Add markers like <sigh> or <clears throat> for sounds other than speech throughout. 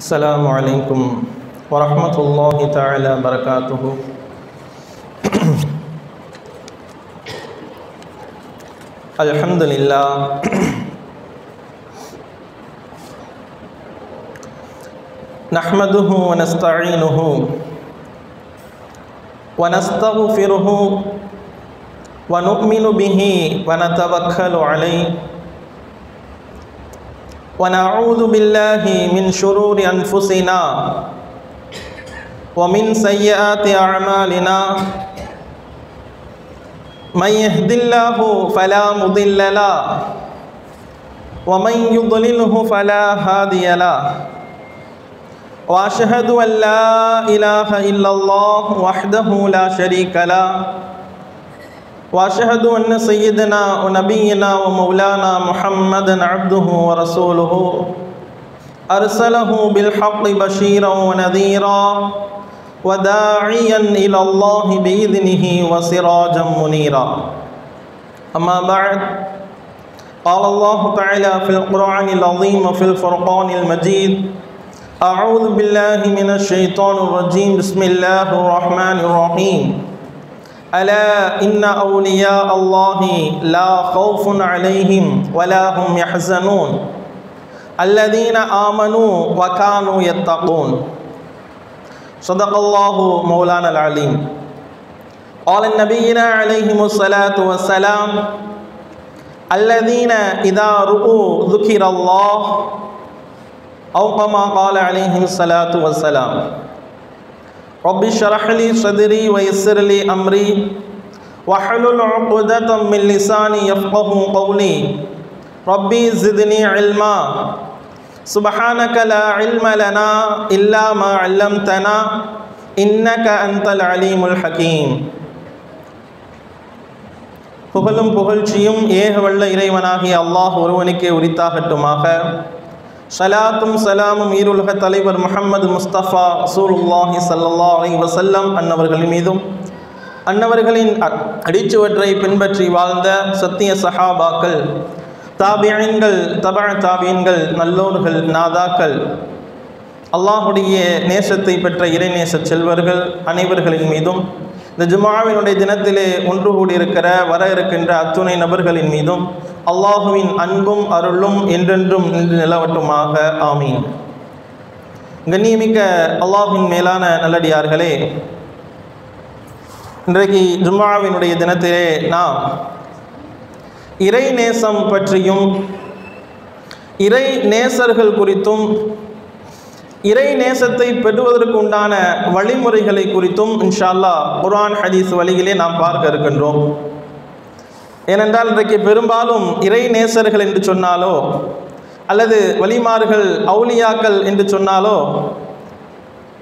السلام عليكم ورحمة الله تعالى وبركاته. <clears throat> الحمد لله. <clears throat> نحمده ونستعينه ونستغفره ونؤمن به ونتوكل عليه. ونعوذ بالله من شرور أنفسنا ومن سيئات أعمالنا. من يهد الله فلا مضل له ومن يضلله فلا هادي له. وأشهد أن لا إله إلا الله وحده لا شريك له. وأشهد أن سيدنا ونبينا ومولانا محمدا عبده ورسوله. أرسله بالحق بشيرا ونذيرا وداعيا إلى الله بإذنه وسراجا منيرا. أما بعد قال الله تعالى في القرآن العظيم وفي الفرقان المجيد أعوذ بالله من الشيطان الرجيم. بسم الله الرحمن الرحيم. ألا إن أولياء الله لا خوف عليهم ولا هم يحزنون. الذين آمنوا وكانوا يتقون. صدق الله مولانا العليم. قال النبينا عليهم الصلاة والسلام الذين إذا رؤوا ذكر الله أو كما قال عليه الصلاة والسلام. رب اشرح لي صدري ويسر لي أمري واحلل عقدة من لساني يفقه قولي ربي زدني علما سبحانك لا علم لنا إلا ما علمتنا إنك أنت العليم الحكيم புகழும் புகழ்ச்சியும் ஏக வல்ல இறைவனாகிய அல்லாஹ் ஒருவனுக்கே உரித்தாகட்டுமாக சலாத்தும் சலாமும் ஈருலக தலைவர் முகமது முஸ்தபா ரசூலுல்லாஹி சல்லா அலி வசல்லம் அன்னவர்கள் மீதும் அன்னவர்களின் அடிச்சுவற்றை பின்பற்றி வாழ்ந்த சத்திய சஹாபாக்கள் தாபியன்கள் தபா தாபியன்கள் நல்லோர்கள் நாதாக்கள் அல்லாஹுடைய நேசத்தை பெற்ற இறைநேச செல்வர்கள் அனைவர்களின் மீதும் இந்த ஜுமாவினுடைய தினத்திலே ஒன்று கூடியிருக்கிற வர இருக்கின்ற அத்துணை நபர்களின் மீதும் அல்லாஹுவின் அன்பும் அருளும் என்றென்றும் நின்று நிலவட்டுமாக. ஆமீன். கண்ணியமிக்க அல்லாஹுவின் மேலான நல்லடியார்களே இன்றைக்கு ஜும்மாவினுடைய தினத்திலே நாம் இறை நேசம் பற்றியும் இறை நேசர்கள் குறித்தும் இறை நேசத்தை பெறுவதற்கு உண்டான வழிமுறைகளை குறித்தும் இன்ஷால்லா குரான் ஹதீஸ் வழியிலே நாம் பார்க்க இருக்கின்றோம். ஏனென்றால் இன்றைக்கு பெரும்பாலும் இறை நேசர்கள் என்று சொன்னாலோ அல்லது வலிமார்கள் அவுலியாக்கள் என்று சொன்னாலோ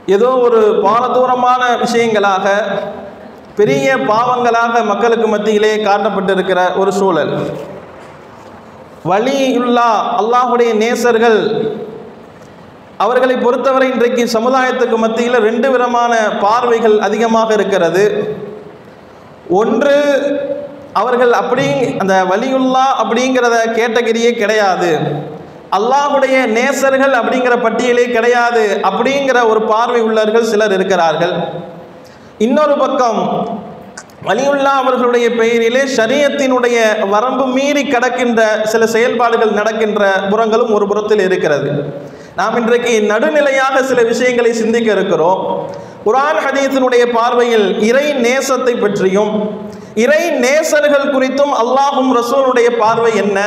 ஏதோ ஒரு பாலதூரமான விஷயங்களாக பெரிய பாவங்களாக மக்களுக்கு மத்தியிலே காட்டப்பட்டிருக்கிற ஒரு சூழல். வலியுல்லா அல்லாஹுடைய நேசர்கள் அவர்களை பொறுத்தவரை இன்றைக்கு சமுதாயத்துக்கு மத்தியில் ரெண்டு விதமான பார்வைகள் அதிகமாக இருக்கிறது. ஒன்று அவர்கள் அப்படி அந்த வலியுல்லா அப்படிங்கிறத கேட்டகரியே கிடையாது. அல்லாஹுடைய நேசர்கள் அப்படிங்கிற பட்டியலே கிடையாது அப்படிங்கிற ஒரு பார்வை உள்ளவர்கள் சிலர் இருக்கிறார்கள். இன்னொரு பக்கம் வலியுல்லா அவர்களுடைய பெயரிலே சரியத்தினுடைய வரம்பு மீறி கடக்கின்ற சில செயல்பாடுகள் நடக்கின்ற புறங்களும் ஒரு புறத்தில் இருக்கிறது. நாம் இன்றைக்கு நடுநிலையாக சில விஷயங்களை சிந்திக்க இருக்கிறோம். குரான் ஹதீஸினுடைய பார்வையில் இறை நேசத்தை பற்றியும் இறை நேசர்கள் குறித்தும் அல்லாஹும் ரசூலுடைய பார்வை என்ன?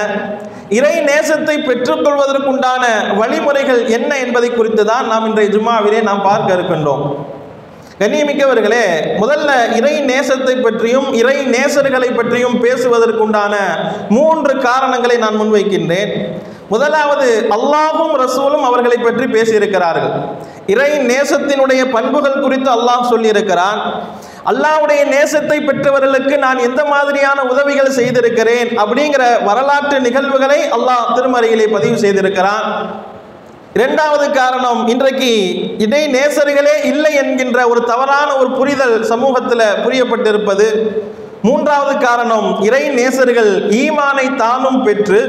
இறை நேசத்தை பெற்றுக்கொள்வதற்குண்டான வழிமுறைகள் என்ன என்பதை குறித்து தான் நாம் இன்றைய ஜும்மாவிலே நாம் பார்க்க இருக்கின்றோம். கண்ணியமிக்கவர்களே முதல்ல இறை நேசத்தை பற்றியும் இறை நேசர்களை பற்றியும் பேசுவதற்குண்டான மூன்று காரணங்களை நான் முன்வைக்கின்றேன். முதலாவது அல்லாஹும் ரசூலும் அவர்களை பற்றி பேசியிருக்கிறார்கள். இறை நேசத்தினுடைய பண்புகள் குறித்து அல்லாஹ் சொல்லியிருக்கிறான். அல்லாவுடைய நேசத்தை பெற்றவர்களுக்கு நான் எந்த மாதிரியான உதவிகள் செய்திருக்கிறேன் அப்படிங்கிற வரலாற்று நிகழ்வுகளை அல்லாஹ் திருமறையிலே பதிவு செய்திருக்கிறான். இரண்டாவது காரணம் இன்றைக்கு இடை நேசர்களே இல்லை என்கின்ற ஒரு தவறான ஒரு புரிதல் சமூகத்தில் புரியப்பட்டிருப்பது. மூன்றாவது காரணம் இறை நேசர்கள் ஈமானை தானும் பெற்று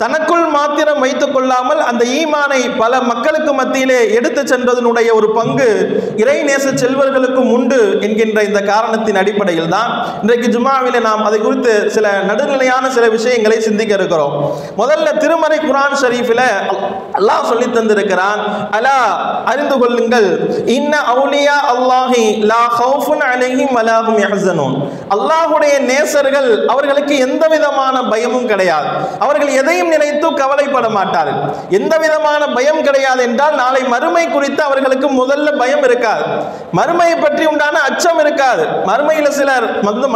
தனக்குள் மாத்திரம் வைத்துக் கொள்ளாமல் அந்த ஈமானை பல மக்களுக்கு மத்தியிலே எடுத்து சென்றதனுடைய ஒரு பங்கு இறைநேச செல்வர்களுக்கும் உண்டு என்கின்ற இந்த காரணத்தின் அடிப்படையில் தான் இன்றைக்கு ஜுமாவிலே நாம் அதை குறித்து சில நடுநிலையான சில விஷயங்களை சிந்திக்க இருக்கிறோம். முதல்ல திருமறை குரான் ஷரீஃபில் அல்லாஹ் சொல்லி தந்திருக்கிறான் அலா அறிந்து கொள்ளுங்கள் இன்ன அவுலியா அல்லாஹி லா ஹவுஃபுன் அலைஹிம் வலாஹும் யஹ்சனூன் அல்லாஹ்வுடைய நேசர்கள் அவர்களுக்கு எந்த விதமான பயமும் கிடையாது. அவர்கள் எதையும் நினைத்து கவலைப்பட மாட்டார்கள். எந்த விதமான பயம் கிடையாது என்றால் நாளை மறுமை குறித்து அவர்களுக்கு முதல்ல பயம் இருக்காது. மறுமையை பற்றி உண்டான அச்சம் இருக்காது. மறுமையில் சிலர்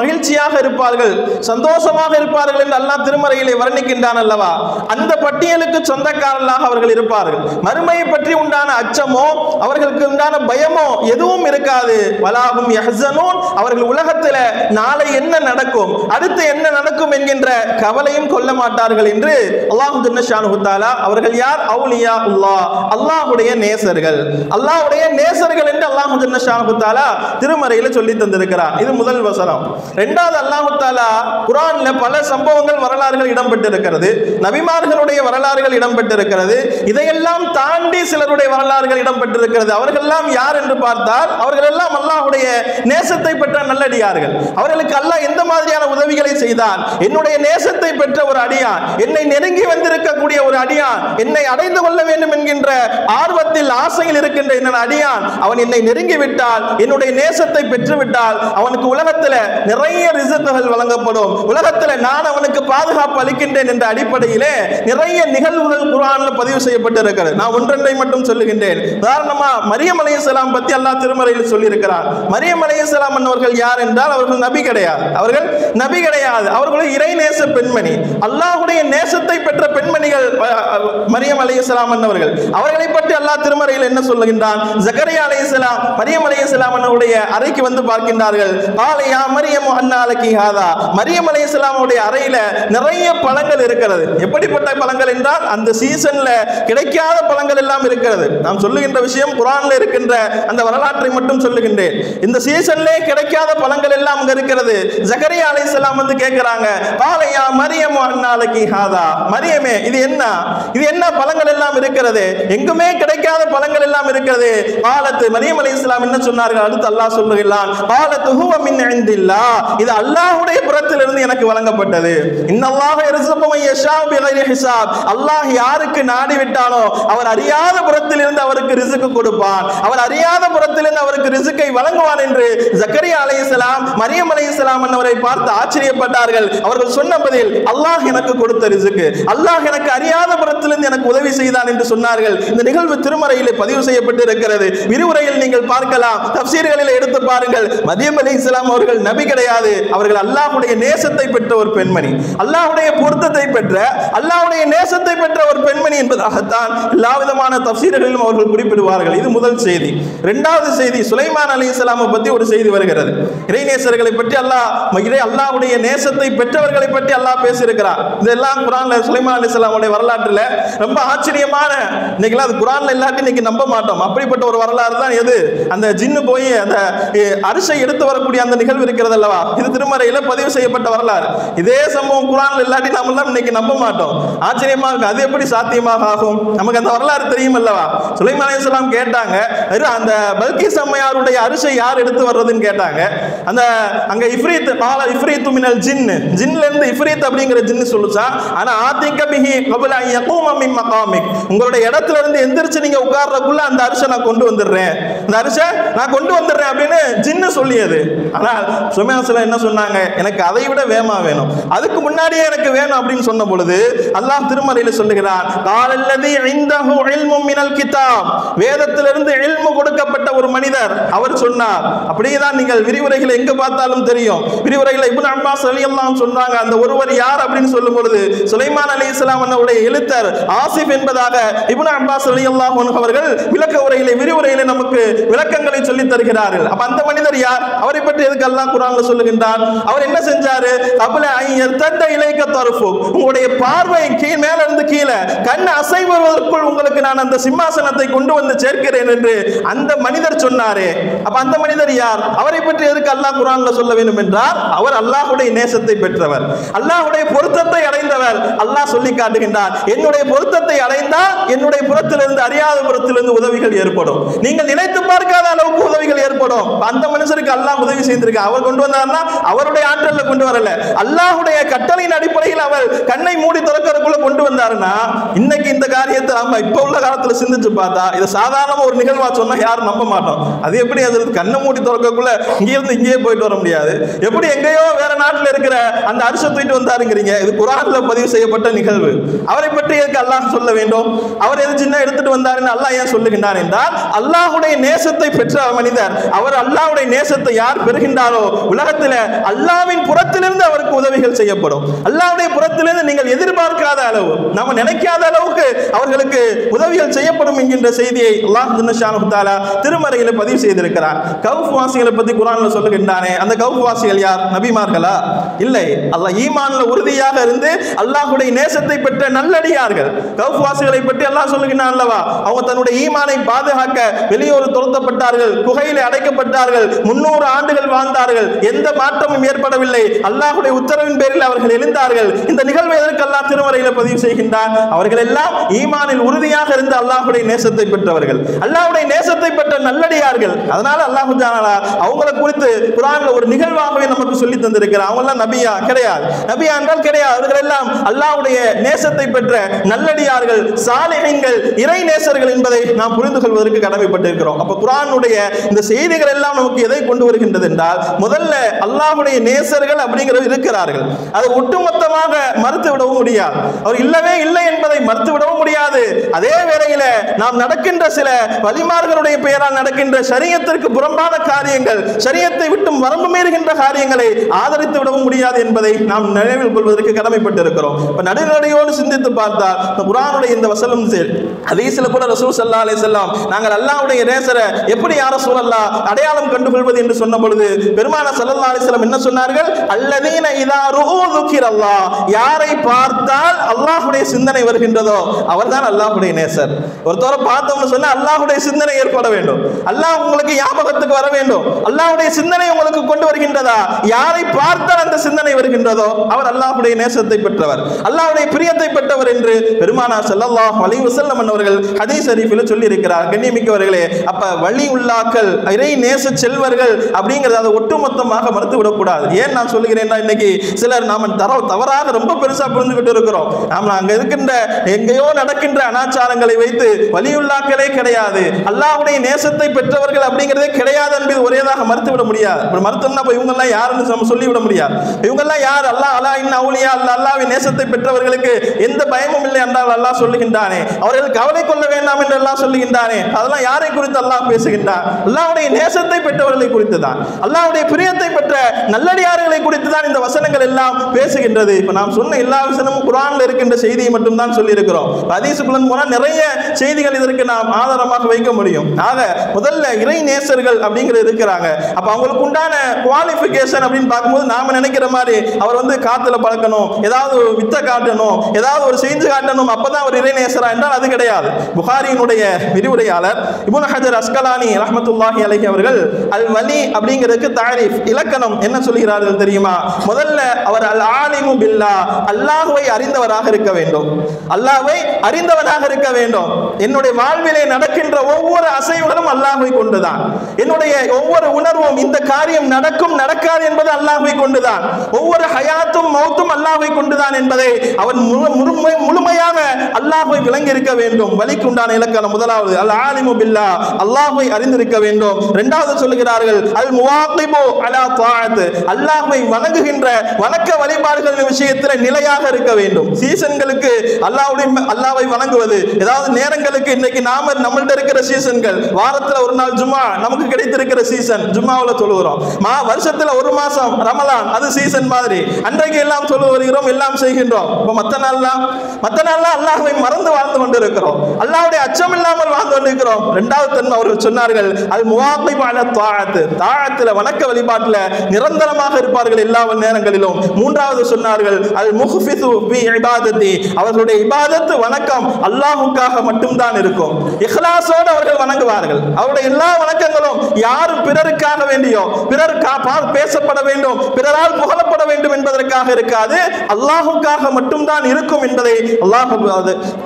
மகிழ்ச்சியாக இருப்பார்கள். சந்தோஷமாக இருப்பார்கள் என்று அல்லாஹ் திருமறையிலே வர்ணிக்கின்றான் அல்லவா? அந்த பட்டியலுக்கு சொந்தக்காரர்களாக அவர்கள் இருப்பார்கள். மறுமையை பற்றி உண்டான அச்சமோ அவர்களுக்கு உண்டான பயமோ எதுவும் இருக்காது. வலாகும் யஹ்சனூன். அவர்கள் உலகத்தில் நாளை என்ன நடக்கும்? அடுத்து என்ன நடக்கும் என்கின்ற கவலையும் கொள்ள மாட்டார்கள் என்று அல்லாஹு ஜன்னஷானு தாலா அவர்கள் யார்? அவுலியா உல்லா அல்லாஹுடைய நேசர்கள். அல்லாஹுடைய நேசர்கள் என்று அல்லாஹு ஜன்னஷானு தாலா திருமறையில் சொல்லி தந்திருக்கிறார். இது முதல் வசனம். இரண்டாவது அல்லாஹு தாலா குரான்ல பல சம்பவங்கள் வரலாறுகள் இடம்பெற்றிருக்கிறது. நபிமார்களுடைய வரலாறுகள் இடம்பெற்றிருக்கிறது. இதையெல்லாம் தாண்டி சிலருடைய வரலாறுகள் இடம்பெற்றிருக்கிறது. அவர்களெல்லாம் யார் என்று பார்த்தால் அவர்கள் எல்லாம் அல்லாஹுடைய நேசத்தை பெற்ற நல்லடியார்கள். அவர்களுக்கு அல்லாஹ் எந்த மாதிரியான உதவிகளை செய்தான்? என்னுடைய நேசத்தை பெற்ற ஒரு அடியான். என்னை நெருங்கி நெருங்கி வந்திருக்கக்கூடிய ஒரு அடியான் என்னை அடைந்து கொள்ள வேண்டும் என்கின்ற ஆர்வத்தில் ஆசையில் இருக்கின்ற என்ன அடியான் அவன் என்னை நெருங்கி விட்டால் என்னுடைய நேசத்தை பெற்றுவிட்டால் அவனுக்கு உலகத்தில் நிறைய ரிசத்துகள் வழங்கப்படும். உலகத்தில் நான் அவனுக்கு பாதுகாப்பு அளிக்கின்றேன் என்ற அடிப்படையிலே நிறைய நிகழ்வுகள் குரானில் பதிவு செய்யப்பட்டிருக்கிறது. நான் ஒன்றொன்றை மட்டும் சொல்லுகின்றேன். உதாரணமா மரியம் அலைஹிஸ்ஸலாம் பத்தி அல்லாஹ் திருமறையில் சொல்லியிருக்கிறார். மரியம் அலைஹிஸ்ஸலாம் என்பவர்கள் யார் என்றால் அவர்கள் நபி கிடையாது. அவர்கள் நபி கிடையாது. அவர்கள் இறைநேச பெண்மணி. அல்லாஹுடைய நேசத்தை பெற்ற பெண்மணிகள் அஹ், அஹ், மரியம் அலைஹிஸ்ஸலாம் அவர்களை பற்றி அல்லாஹ் திருமறையில் என்ன சொல்லுகின்றான்? ஜக்கரியா அலைஹிஸ்ஸலாம் மரியம் அலைஹிஸ்ஸலாம் என்னுடைய அறைக்கு வந்து பார்க்கின்றார்கள். பாலையா மரியம் அன்னாலக்கி ஹாதா? மரியம் அலைஹிஸ்ஸலாமுடைய அறையில நிறைய பழங்கள் இருக்கிறது. எப்படிப்பட்ட பழங்கள் என்றால் அந்த சீசன்ல கிடைக்காத பழங்கள் எல்லாம் இருக்கிறது. நாம் சொல்லுகின்ற விஷயம் குரான்ல இருக்கின்ற அந்த வரலாற்றை மட்டும் சொல்லுகின்றேன். இந்த சீசன்ல கிடைக்காத பழங்கள் எல்லாம் அங்க இருக்கிறது. ஜகரியா அலைஹிஸ்ஸலாம் வந்து கேட்கிறாங்க பாலையா மரியம் அன்னாலக்கி ஹாதா? மரியமே இது என்ன? இது என்ன பழங்கள் எல்லாம் இருக்கிறது? எங்குமே கிடைக்காத பழங்கள் எல்லாம் இருக்கிறது. பாலத்து மரியம் இஸ்லாம் என்ன சொன்னார்கள்? அடுத்து அல்லாஹ் சொல்லுகிறான் பாலத்து ஹுவ மின் இந்தில்லா இது அல்லாஹ்வுடைய புறத்திலிருந்து எனக்கு வழங்கப்பட்டது. இன்னல்லாக இருசப்பமை யஷா பிகைரி ஹிசாப். அல்லாஹ் யாருக்கு நாடி விட்டானோ அவர் அறியாத புறத்திலிருந்து அவருக்கு ரிசுக்கு கொடுப்பான். அவர் அறியாத புறத்திலிருந்து அவருக்கு ரிசுக்கை வழங்குவான் என்று ஜக்கரியா இஸ்லாம் மரியம் இஸ்லாம் என்பவரை பார்த்து ஆச்சரியப்பட்டார்கள். அவர்கள் சொன்ன பதில் அல்லாஹ் எனக்கு கொடுத்த ரிசுக்கு. அல்லாஹ் எனக்கு அறியாத புறத்திலிருந்து எனக்கு உதவி செய்தான் என்று சொன்னார்கள். இந்த நிகழ்வு திருமறையில் பதிவு செய்யப்பட்டு இருக்கிறது விரிவுரையில் நீங்கள் பார்க்கலாம். தப்சீர்களில் எடுத்து பாருங்கள். மதியம் அலி இஸ்லாம் அவர்கள் நபி கிடையாது. அவர்கள் அல்லாஹுடைய நேசத்தை பெற்ற ஒரு பெண்மணி. அல்லாஹுடைய பொருத்தத்தை பெற்ற அல்லாஹுடைய நேசத்தை பெற்ற ஒரு பெண்மணி என்பதாகத்தான் எல்லா விதமான தப்சீர்களிலும் அவர்கள் குறிப்பிடுவார்கள். இது முதல் செய்தி. இரண்டாவது செய்தி சுலைமான் அலி இஸ்லாமை பற்றி ஒரு செய்தி வருகிறது. இறைநேசர்களை பற்றி அல்லாஹ் இறை அல்லாஹுடைய நேசத்தை பெற்றவர்களை பற்றி அல்லாஹ் பேசியிருக்கிறார். இதெல்லாம் குரான்ல சுலைமான் அலைஹிஸ்ஸலாமுடைய வரலாற்றில் ரொம்ப ஆச்சரியமான இன்னைக்கெல்லாம் அது குரான்ல இல்லாட்டி இன்னைக்கு நம்ப மாட்டோம். அப்படிப்பட்ட ஒரு வரலாறு தான் எது? அந்த ஜின்னு போய் அந்த அரிசை எடுத்து வரக்கூடிய அந்த நிகழ்வு இருக்கிறது அல்லவா? இது திருமறையில பதிவு செய்யப்பட்ட வரலாறு. இதே சம்பவம் குரான்ல இல்லாட்டி நாம தான் இன்னைக்கு நம்ப மாட்டோம். ஆச்சரியமா இருக்கும் அது எப்படி சாத்தியமாக ஆகும்? நமக்கு அந்த வரலாறு தெரியும் அல்லவா? சுலைமான் அலைஹிஸ்ஸலாம் கேட்டாங்க "இரு, அந்த பல்கிஸ் அம்மையாருடைய அரிசை யார் எடுத்து வர்றதுன்னு கேட்டாங்க. அந்த அங்க இஃப்ரீத் பால இஃப்ரீத் மினல் ஜின்னு. ஜின்ல இருந்து இஃப்ரீத் அப்படிங்கிற ஜின்னு சொல்லுச்சா? ஆனா ஆதிக்க பிஹி கபுல யகூம மின் மகாமிக். உங்களுடைய இடத்துல இருந்து எந்திரிச்சு நீங்க உட்கார்றதுக்குள்ள அந்த அரிசை நான் கொண்டு வந்துடுறேன். அந்த அரிசை நான் கொண்டு வந்துடுறேன் அப்படின்னு ஜின்னு சொல்லியது. ஆனால் சுமேசல என்ன சொன்னாங்க? எனக்கு அதை விட வேமா வேணும். அதுக்கு முன்னாடியே எனக்கு வேணும் அப்படின்னு சொன்ன பொழுது அல்லாஹ் திருமறையில் சொல்லுகிறான் காலல்லதி இந்தஹு இல்மும் மினல் கிதாப். வேதத்திலிருந்து இல்மு கொடுக்கப்பட்ட ஒரு மனிதர் அவர் சொன்னார். அப்படியே தான் நீங்கள் விரிவுரைகளை எங்க பார்த்தாலும் தெரியும். விரிவுரைகளை இப்னு அப்பாஸ் ரலியல்லாஹு சொன்னாங்க. அந்த ஒருவர் யார் அப்படின்னு சொல்லும் பொழுது சுலைமா சுலைமான் அலி இஸ்லாம் அவருடைய எழுத்தர் ஆசிப் என்பதாக இப்னு அப்பாஸ் அலி அல்லாஹ் அவர்கள் விளக்க உரையிலே விரிவுரையிலே நமக்கு விளக்கங்களை சொல்லி தருகிறார்கள். அப்ப அந்த மனிதர் யார்? அவரை பற்றி எதுக்கு அல்லாஹ் குர்ஆன்ல சொல்லுகின்றான்? அவர் என்ன செஞ்சாரு? கபல ஐயர் தட்ட இலைக்க தரப்பு உங்களுடைய பார்வை கீழ் மேல இருந்து கீழே கண் அசைவதற்குள் உங்களுக்கு நான் அந்த சிம்மாசனத்தை கொண்டு வந்து சேர்க்கிறேன் என்று அந்த மனிதர் சொன்னாரே. அப்ப அந்த மனிதர் யார்? அவரை பற்றி எதுக்கு அல்லாஹ் குர்ஆன்ல சொல்ல வேண்டும் என்றால் அவர் அல்லாஹுடைய நேசத்தை பெற்றவர். அல்லாஹுடைய பொருத்தத்தை அடைந்தவர். அல்லாஹ் அல்லாஹ் சொல்லி காட்டுகின்றான். என்னுடைய பொருத்தத்தை அடைந்தால் என்னுடைய புறத்திலிருந்து அறியாத புறத்திலிருந்து உதவிகள் ஏற்படும். நீங்கள் நினைத்து பார்க்காத அளவுக்கு உதவிகள் ஏற்படும். அந்த மனுஷருக்கு அல்லாஹ் உதவி செய்திருக்க அவர் கொண்டு வந்தார்னா அவருடைய ஆற்றல்ல கொண்டு வரல. அல்லாஹுடைய கட்டளையின் அடிப்படையில் அவர் கண்ணை மூடி திறக்கிறதுக்குள்ள கொண்டு வந்தாருன்னா இன்னைக்கு இந்த காரியத்தை நம்ம இப்ப உள்ள காலத்துல சிந்திச்சு பார்த்தா இது சாதாரணமா ஒரு நிகழ்வா சொன்னா யாரும் நம்ப மாட்டோம். அது எப்படி அது கண்ணை மூடி திறக்கக்குள்ள இங்கிருந்து இங்கேயே போயிட்டு வர முடியாது. எப்படி எங்கேயோ வேற நாட்டுல இருக்கிற அந்த அரிசை தூக்கிட்டு வந்தாருங்கிறீங்க. இது குரான்ல பதிவு செய்யப்பட்ட நிகழ்வு. அவரை பற்றி எதுக்கு அல்லாஹ் சொல்ல வேண்டும்? அவர் எது சின்ன எடுத்துட்டு வந்தாருன்னு அல்லாஹ் ஏன் சொல்லுகின்றார் என்றால் அல்லாஹுடைய நேசத்தை பெற்ற மனிதர் அவர் அல்லாஹுடைய நேசத்தை யார் பெறுகின்றாரோ உலகத்தில் அல்லாவின் புறத்திலிருந்து அவருக்கு உதவிகள் செய்யப்படும். அல்லாவுடைய புறத்திலிருந்து நீங்கள் எதிர்பார்க்காத அளவு நம்ம நினைக்காத அளவுக்கு அவர்களுக்கு உதவிகள் செய்யப்படும் என்கின்ற செய்தியை அல்லாஹ் ஜுன்னஷானு தாலா திருமறையில பதிவு செய்திருக்கிறார். கவுஃப் வாசிகளை பத்தி குரான்ல சொல்லுகின்றானே அந்த கவுஃப் வாசிகள் யார்? நபிமார்களா? இல்லை. அல்லாஹ் ஈமான்ல உறுதியாக இருந்து அல்லாஹுடைய நேசத்தை பெற்ற நல்லடியார்கள். கவுஃப்வாசிகளை பற்றி எல்லாம் சொல்லுகிறான் அல்லவா? அவங்க தன்னுடைய ஈமானை பாதுகாக்க வெளியூர் துரத்தப்பட்டார்கள் குகையிலே அடைக்கப்பட்டார்கள் முன்னூறு ஆண்டுகள் வாழ்ந்தார்கள். எந்த மாற்றமும் ஏற்படவில்லை. அல்லாஹுடைய உத்தரவின் பேரில் அவர்கள் எழுந்தார்கள். இந்த நிகழ்வு எதற்கெல்லாம் திருமறையில் பதிவு செய்கின்றார் அவர்கள் எல்லாம் ஈமானில் உறுதியாக இருந்து அல்லாஹுடைய நேசத்தை பெற்றவர்கள். அல்லாஹுடைய நேசத்தை பெற்ற நல்லடியார்கள். அதனால அல்லாஹு ஜானலா அவங்கள குறித்து குரான்ல ஒரு நிகழ்வாகவே நமக்கு சொல்லி தந்திருக்கிறார். அவங்க எல்லாம் நபியா? கிடையாது. நபியா என்றால் கிடையாது. அவர்கள் எல்லாம் அல்லாஹ் அல்லாவுடைய நேசத்தை பெற்ற நல்லடியார்கள் சாலிகங்கள் இறை நேசர்கள் என்பதை நாம் புரிந்து கொள்வதற்கு கடமைப்பட்டிருக்கிறோம். அப்ப குரானுடைய இந்த செய்திகள் எல்லாம் நமக்கு எதை கொண்டு வருகின்றது என்றால் முதல்ல அல்லாஹுடைய நேசர்கள் அப்படிங்கிறவர் இருக்கிறார்கள். அதை ஒட்டுமொத்தமாக மறுத்து விடவும் முடியாது. அவர் இல்லவே இல்லை என்பதை மறுத்து விடவும் முடியாது. அதே வேளையில நாம் நடக்கின்ற சில வலிமார்களுடைய பெயரால் நடக்கின்ற சரியத்திற்கு புறம்பான காரியங்கள் சரியத்தை விட்டும் வரம்பு மீறுகின்ற காரியங்களை ஆதரித்து விடவும் முடியாது என்பதை நாம் நினைவில் கொள்வதற்கு கடமைப்பட்டிருக்கிறோம். இப்ப நடுநடையோடு சிந்தித்து பார்த்தால் இந்த குரானுடைய இந்த வசனம் ஹதீஸில் கூட ரசூல் சல்லா அலே செல்லாம் நாங்கள் அல்லாவுடைய நேசரை எப்படி யார சூழல்லா அடையாளம் கண்டுகொள்வது என்று சொன்ன பொழுது பெருமான சல்லல்லா அலிஸ்லாம் என்ன சொன்னார்கள்? அல்லதீன இதா ருஹூதுக்கிரல்லா யாரை பார்த்தால் அல்லாஹுடைய சிந்தனை வருகின்றதோ அவர்தான் அல்லாஹுடைய நேசர். ஒருத்தரை பார்த்தோம்னு சொன்னால் அல்லாஹுடைய சிந்தனை ஏற்பட வேண்டும். அல்லாஹ் உங்களுக்கு ஞாபகத்துக்கு வர வேண்டும். அல்லாஹுடைய சிந்தனை உங்களுக்கு கொண்டு வருகின்றதா? யாரை பார்த்தால் அந்த சிந்தனை வருகின்றதோ அவர் அல்லாஹுடைய நேசத்தை பெற்றவர். அல்லாஹுடைய பிரியத்தை பெற்றவர் என்று பெருமானா ஸல்லல்லாஹு அலைஹி வஸல்லம் அவர்கள் ஹதீஸ் ஷரீஃபில் சொல்லி இருக்கிறார் கண்ணியமிக்கவர்களே அப்ப வழி உள்ளாக்கள் இறை நேச செல்வர்கள் அப்படிங்கிறத அதை ஒட்டுமொத்தமாக மறுத்து விடக்கூடாது. ஏன் நான் சொல்லுகிறேன்னா இன்னைக்கு சிலர் நாம தர தவறாக ரொம்ப பெருசா புரிஞ்சுக்கிட்டு இருக்கிறோம். நாம அங்க இருக்கின்ற எங்கேயோ நடக்கின்ற அனாச்சாரங்களை வைத்து வலியுள்ளாக்களே கிடையாது. அல்லாவுடைய நேசத்தை பெற்றவர்கள் அப்படிங்கிறதே கிடையாது என்பது ஒரேதாக மறுத்து விட முடியாது. இப்ப மறுத்தோம்னா இப்ப இவங்க எல்லாம் யாருன்னு நம்ம சொல்லிவிட முடியாது. இவங்க எல்லாம் யார்? அல்லா அல்லாஹ் இன்னும் அவுளியா அல்ல அல்லாவின் நேசத்தை பெற்றவர்களுக்கு எந்த பயமும் இல்லை என்றால் அல்லாஹ் சொல்லுகின்றானே. அவர்கள் கவலை கொள்ள வேண்டாம் என்று எல்லாம் சொல்லுகின்றானே. அதெல்லாம் யாரை குறித்து அல்லாஹ் பேசுகின்றான்? அல்லாவுடைய நேசத்தை பெற்றவர்களை குறித்து தான் அல்லாவுடைய பிரியத்தை பெற்ற நல்லடியார்களை குறித்து தான் இந்த வசனங்கள் எல்லாம் பேசுகின்றது. இப்ப நாம் சொன்ன எல்லா வசனமும் குரான்ல இருக்கின்ற செய்தியை மட்டும் தான் சொல்லி இருக்கிறோம் ஹதீஸுக்குள்ளன் போனால் நிறைய செய்திகள் இதற்கு நாம் ஆதாரமாக வைக்க முடியும். ஆக முதல்ல இறை நேசர்கள் அப்படிங்கிறது இருக்கிறாங்க. அப்ப அவங்களுக்கு உண்டான குவாலிஃபிகேஷன் அப்படின்னு பார்க்கும்போது நாம நினைக்கிற மாதிரி அவர் வந்து காத்துல பழக்கணும் ஏதாவது ஒரு வித்தை காட்டணும் ஏதாவது ஒரு செஞ்சு காட்டணும் அப்பதான் அவர் இறை நேசரா என்றால் அது கிடையாது. கிடையாது புகாரியினுடைய விரிவுரையாளர் இபுல் ஹஜர் அஸ்கலானி ரஹமத்துல்லாஹி அலஹி அவர்கள் அல் வலி அப்படிங்கிறதுக்கு தாரிஃப் இலக்கணம் என்ன சொல்கிறார்கள் தெரியுமா? முதல்ல அவர் அல் ஆலிமு பில்லா அல்லாஹுவை அறிந்தவராக இருக்க வேண்டும். அல்லாஹ்வை அறிந்தவராக இருக்க வேண்டும். என்னுடைய வாழ்விலே நடக்கின்ற ஒவ்வொரு அசைவுகளும் அல்லாஹுவை கொண்டுதான். என்னுடைய ஒவ்வொரு உணர்வும் இந்த காரியம் நடக்கும் நடக்காது என்பது அல்லாஹுவை கொண்டுதான். ஒவ்வொரு ஹயாத்தும் மௌத்தும் அல்லாஹுவை கொண்டுதான் என்பதை அவன் முழுமையாக அல்லாஹுவை விளங்கி இருக்க வேண்டும். வேண்டும். வலிக்கு உண்டான இலக்கணம் முதலாவது. அல் ஆலிமு பில்லா. அல்லாஹ்வை அறிந்திருக்க வேண்டும். இரண்டாவது சொல்லுகிறார்கள் அல் முவாக்கிபு அலா தாஅத் அல்லாஹ்வை வணங்குகின்ற வணக்க வழிபாடுகளின் விஷயத்தில் நிலையாக இருக்க வேண்டும். சீசன்களுக்கு அல்லாஹ்வுடைய அல்லாஹ்வை வணங்குவது. ஏதாவது நேரங்களுக்கு இன்னைக்கு நாம நம்மள்ட்ட இருக்கிற சீசன்கள் வாரத்துல ஒரு நாள் ஜும்மா நமக்கு கிடைத்திருக்கிற சீசன் ஜும்மாவில் சொல்லுகிறோம். மா வருஷத்துல ஒரு மாசம் ரமலான் அது சீசன் மாதிரி. அன்றைக்கு எல்லாம் தொழு வருகிறோம் எல்லாம் செய்கின்றோம். இப்போ மற்ற நாள்லாம் மற்ற நாள்லாம் அல்லாஹ்வை மறந்து வாழ்ந்து கொண்டிருக்கிறோம். அல்லாஹ்வுடைய அச்சம் இல்லாமல் வாழ்ந்து கொண்டிருக்கிறோம். இரண்டாவது தன்மை அவர்கள் சொன்னார்கள் அது முவாக்கிப் அல தாஅத். வணக்க வழிபாட்டுல நிரந்தரமாக இருப்பார்கள் எல்லா நேரங்களிலும். மூன்றாவது சொன்னார்கள் அது முஹ்பிசு பி இபாதத்தி. அவர்களுடைய இபாதத்து வணக்கம் அல்லாஹுக்காக மட்டும்தான் இருக்கும். இஹ்லாசோடு அவர்கள் வணங்குவார்கள். அவருடைய எல்லா வணக்கங்களும் யாரும் பிறருக்காக வேண்டியோ பிறர் பேசப்பட வேண்டும் பிறரால் புகழப்பட வேண்டும் என்பதற்காக இருக்காது. அல்லாஹுக்காக மட்டும்தான் இருக்கும் என்பதை அல்லாஹ்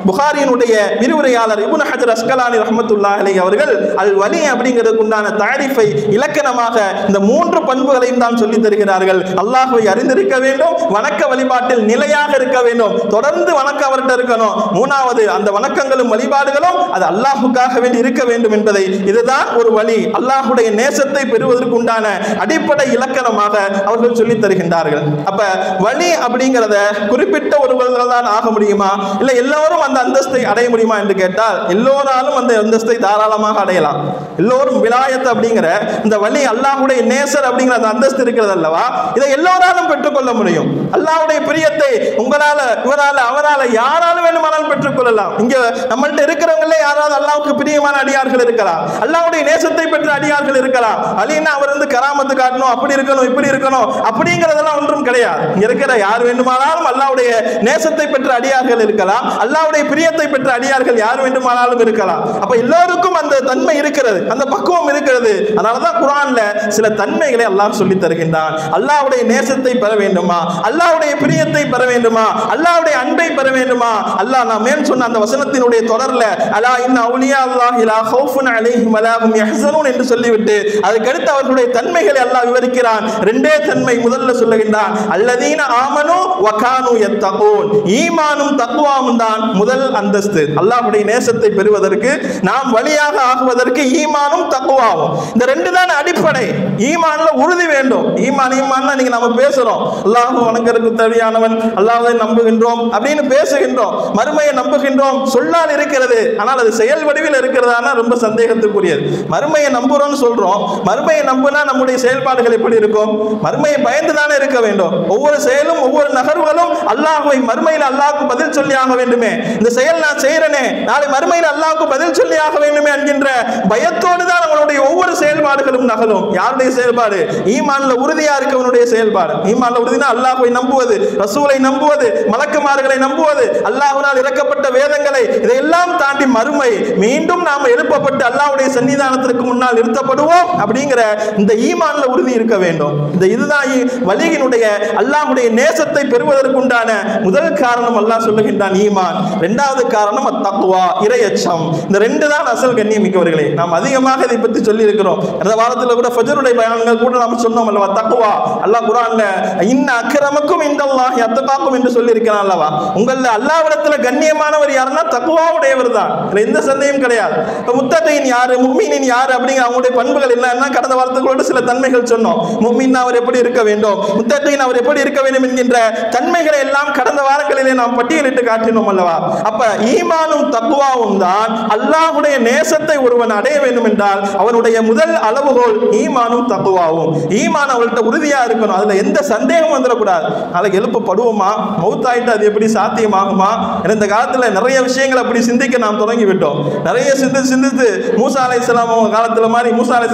புகாரியினுடைய விரிவுரையாளர் இபுன் ஹஜர் அஸ்கலானி ரஹ்மத்துல்லாஹி அலைஹி அவர்கள் அல் வலி அப்படிங்கிறதுக்கு உண்டான தாரிஃபை இலக்கணமாக இந்த மூன்று பண்புகளையும் தான் சொல்லி தருகிறார்கள். அல்லாஹுவை அறிந்திருக்க வேண்டும் வணக்க வழிபாட்டில் நிலையாக இருக்க வேண்டும். தொடர்ந்து வணக்க அவர்கிட்ட இருக்கணும். மூணாவது அந்த வணக்கங்களும் வழிபாடுகளும் அது அல்லாஹுக்காக வேண்டி இருக்க வேண்டும் என்பதை. இதுதான் ஒரு வழி. அல்லாஹுடைய நேசத்தை பெறுவதற்கு உண்டான அடிப்படை இலக்கணமாக அவர்கள் சொல்லி தருகின்றார்கள். அப்ப வழி அப்படிங்கிறத குறிப்பிட்ட ஒருவர்கள் தான் ஆக முடியுமா? இல்ல எல்லோரும் அந்த அந்தஸ்தை அடைய முடியுமா என்று கேட்டால் எல்லோராலும் அந்த அந்தஸ்தை தாராளமாக அடையலாம். எல்லோரும் விலாயத் அப்படிங்கிற இந்த வழி அல்லாஹுடைய நேசர் அப்படிங்கிற அந்த அந்தஸ்து இருக்கிறது அல்லவா? இதை எல்லோராலும் பெற்றுக்கொள்ள முடியும். அல்லாஹுடைய பிரியத்தை உங்களால இவரால அவரால் யாராலும் வேணுமானாலும் பெற்றுக்கொள்ளலாம். இங்க நம்மள்ட்ட இருக்கிறவங்களே யாராவது அல்லாவுக்கு பிரியமான அடியார்கள் இருக்கலாம். அல்லாவுடைய நேசத்தை பெற்ற அடியார்கள் இருக்கலாம். அலின்னா அவர் வந்து கராமத்து காட்டணும் அப்படி இருக்கணும் இப்படி இருக்கணும் அப்படிங்கிறதெல்லாம் ஒன்றும் கிடையாது. இங்க இருக்கிற யார் வேண்டுமானாலும் அல்லாவுடைய நேசத்தை பெற்ற அடியார்கள் இருக்கலாம். அல்லாவுடைய பிரியத்தை பெற்ற அடியார்கள் யார் வேண்டுமானாலும் இருக்கலாம். அப்ப எல்லோருக்கும் அந்த தன்மை இருக்கிறது அந்த பக்குவம் இருக்கிறது. அதனாலதான் குரான்ல சில தன்மைகளை அல்லாஹ் சொல்லி தருகின்றான். அல்லாவுடைய நேசத்தை பெற வேண்டுமா? அல்லாவுடைய பிரியத்தை பெற வேண்டுமா? அல்லாவுடைய அன்பை பெற வேண்டுமா? அல்லாஹ் நான் மேல் சொன்ன அந்த வசனத்தினுடைய தொடர்ல அலா இன்ன அவுலியா அல்லாஹ் லா ஹவுஃபுன் அலைஹிம் வலா யஹ்சனூன் என்று சொல்லிவிட்டு அதுக்கடுத்து அவர்களுடைய தன்மைகளை அல்லாஹ் விவரிக்கிறான். ரெண்டே தன்மை முதல்ல சொல்லுகின்றான். அல்லதீன ஆமனு வகானு யத்தகூன். ஈமானும் தக்வாவும் தான் முதல் அந்தஸ்து. அல்லாஹுடைய நேசத்தை பெறுவதற்கு நாம் வழியாக ஆகுவதற்கு ஈமானும் தக்குவாகும் இந்த ரெண்டு தான் அடிப்படை. ஈமான்ல உறுதி வேண்டும். ஈமான் ஈமான் நீங்க நம்ம பேசுறோம். அல்லாஹ் வணங்கருக்கு தேவையானவன் அல்லாஹை நம்புகின்றோம் அப்படின்னு பேசுகின்றோம். மறுமையை நம்புகின்றோம். சொல்லால் இருக்கிறது. ஆனால் அது செயல் வடிவில் இருக்கிறதானா ரொம்ப சந்தேகத்துக்குரியது. மறுமையை நம்புறோம்னு சொல்றோம். மறுமையை நம்புனா நம்முடைய செயல்பாடுகள் எப்படி இருக்கும்? மறுமையை பயந்து தானே இருக்க வேண்டும். ஒவ்வொரு செயலும் ஒவ்வொரு நகர்வுகளும் அல்லாஹுவை மறுமையில் அல்லாஹுக்கு பதில் சொல்லி ஆக வேண்டுமே. இந்த செயல் நான் வீரனே நாளை மறுமையில் அல்லாவுக்கு பதில் சொல்லி ஆக வேண்டுமே என்கின்ற பயத்தோடு தான் அவனுடைய ஒவ்வொரு செயல்பாடுகளும் நகலும். யாருடைய செயல்பாடு? ஈமான்ல உறுதியா இருக்கவனுடைய செயல்பாடு. ஈமான்ல உறுதினா அல்லாஹுவை நம்புவது ரசூலை நம்புவது மலக்குமார்களை நம்புவது அல்லாஹுனால் இறக்கப்பட்ட வேதங்களை இதையெல்லாம் தாண்டி மறுமை. மீண்டும் நாம் எழுப்பப்பட்டு அல்லாஹுடைய சன்னிதானத்திற்கு முன்னால் நிறுத்தப்படுவோம் அப்படிங்கிற இந்த ஈமான்ல உறுதி இருக்க வேண்டும். இந்த இதுதான் வலியினுடைய அல்லாஹுடைய நேசத்தை பெறுவதற்குண்டான முதல் காரணம் அல்லாஹ் சொல்லுகின்றான் ஈமான். இரண்டாவது காரணம் தக்குவா இரையச்சம். இந்த ரெண்டு தான் அசல் கண்ணியமிக்கவர்களே. நாம் அதிகமாக இதை பற்றி சொல்லி இருக்கிறோம் அந்த வாரத்தில் கூட ஃபஜருடைய பயணங்கள் கூட நாம் சொன்னோம் அல்லவா? தக்குவா அல்லாஹ் குரான்ல இன்ன அக்கிரமக்கும் இந்த அல்லாஹ் அத்தகாக்கும் என்று சொல்லியிருக்கிறான் அல்லவா? உங்கள அல்லாவிடத்தில் கண்ணியமானவர் யாருன்னா தக்குவாவுடையவர் தான். இதுல எந்த சந்தேகம் கிடையாது. இப்போ முத்தகையின் யாரு முக்மீனின் யார் அப்படிங்கிற அவங்களுடைய பண்புகள் என்னன்னா கடந்த வாரத்துகளோடு சில தன்மைகள் சொன்னோம். முக்மீன் அவர் எப்படி இருக்க வேண்டும்? முத்தகையின் அவர் எப்படி இருக்க வேண்டும் என்கின்ற தன்மைகளை எல்லாம் கடந்த வாரங்களிலே நாம் பட்டியலிட்டு காட்டினோம் அல்லவா? அப்ப ஈமா ஈமானும் தக்குவாவும் தான். அல்லாஹ்வுடைய நேசத்தை ஒருவன் அடைய வேண்டும் என்றால் அவனுடைய முதல் அளவுகோல் ஈமானும் தக்குவாவும். ஈமான் அவள்கிட்ட உறுதியா இருக்கணும். அதுல எந்த சந்தேகம் வந்துடக்கூடாது. நாளைக்கு எழுப்பப்படுவோமா மௌத்தாயிட்டு அது எப்படி சாத்தியமாகுமா? இந்த காலத்துல நிறைய விஷயங்கள் அப்படி சிந்திக்க நாம் தொடங்கி விட்டோம் நிறைய சிந்தித்து சிந்தித்து மூசா அலை இஸ்லாம் காலத்துல மாதிரி மூசா அலை